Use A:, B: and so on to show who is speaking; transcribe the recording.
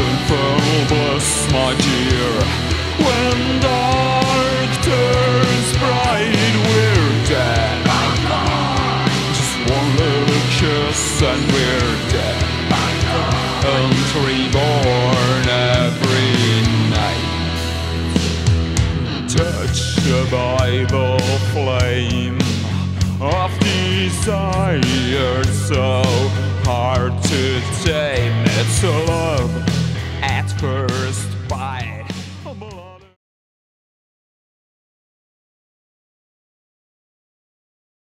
A: and bliss, my dear. When dark turns bright, we're dead. Just one little kiss and we're dead. And reborn every night. Touch the Bible flame of desire so hard to tame. It's a love